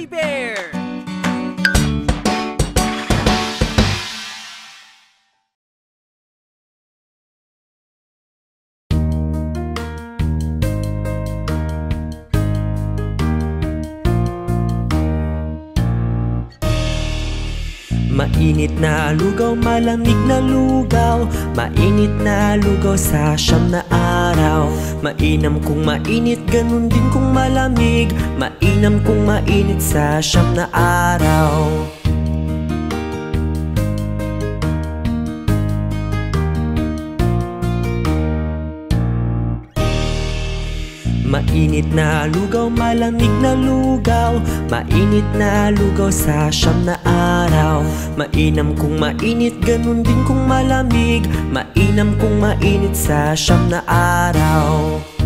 Cozy Bear! Mainit na lugaw, malamig na lugaw. Mainit na lugaw sa siyam na araw. Mainam kung mainit, ganun din kung malamig Mainam kung mainit sa siyam na araw. Mainit na lugaw, malamig na lugaw. Mainit na lugaw sa siyam na araw. Mainam kung mainit, ganun din kung malamig. Mainam kung mainit sa siyam na araw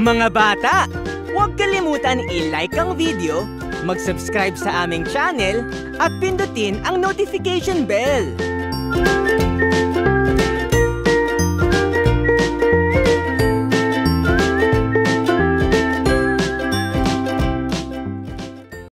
Mga bata, huwag kalimutan i-like ang video, mag-subscribe sa aming channel, at pindutin ang notification bell.